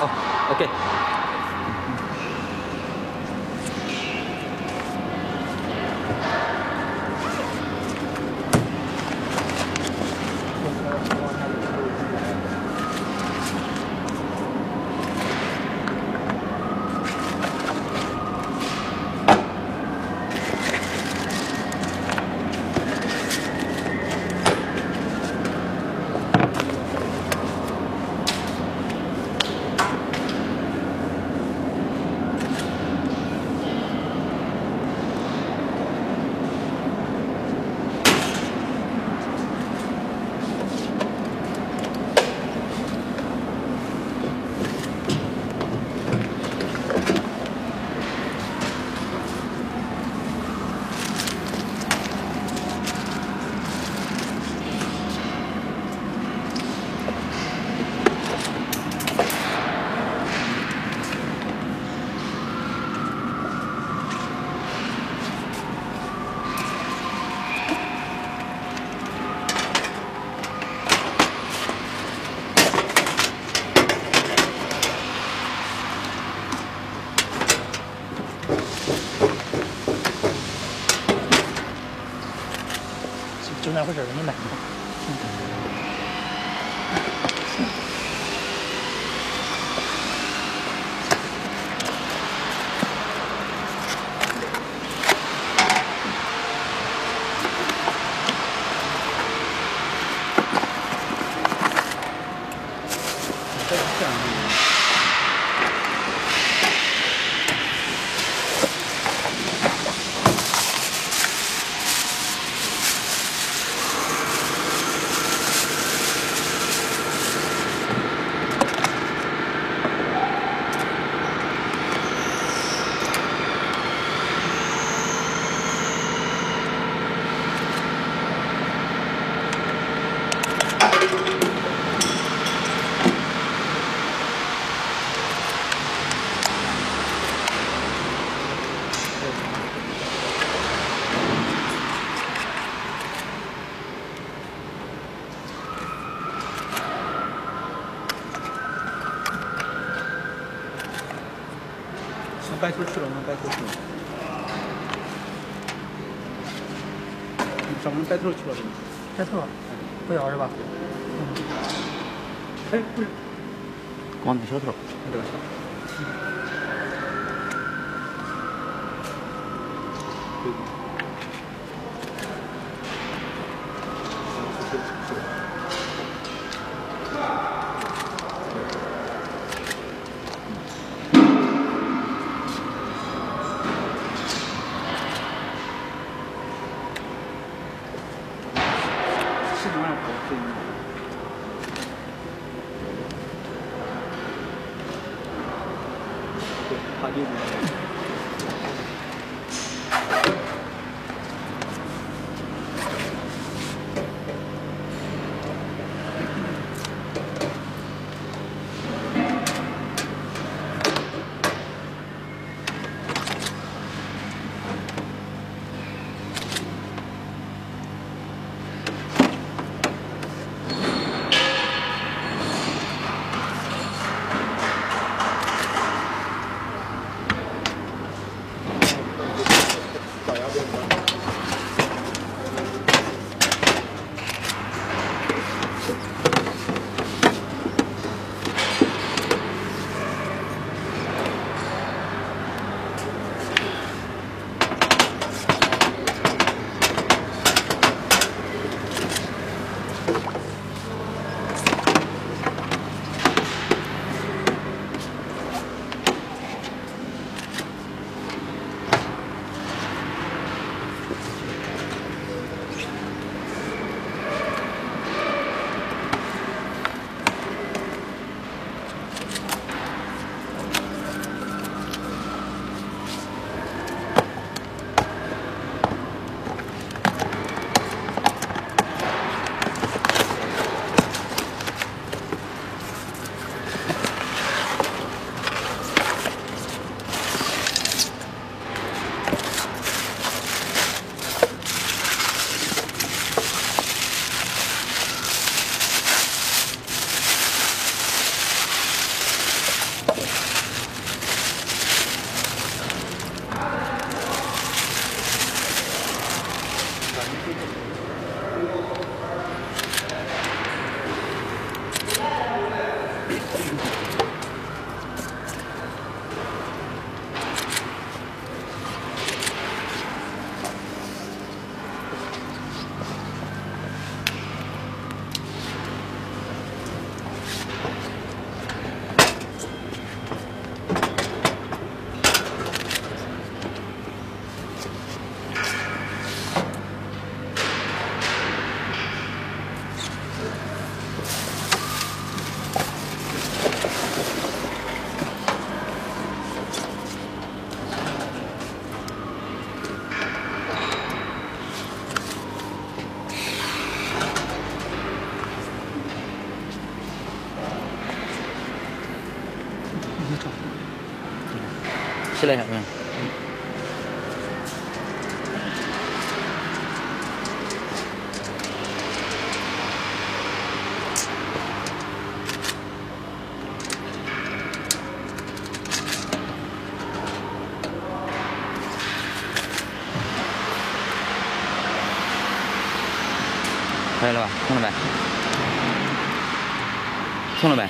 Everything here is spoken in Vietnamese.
Oh, okay. 那回事儿你买吧白头去了吗？白头去了。上面白头去了是吗？白头，不咬是吧？哎不是，光吃小头。对。他就 sẽ lên hạng ngàn đây là bà không là bà. Không là bà.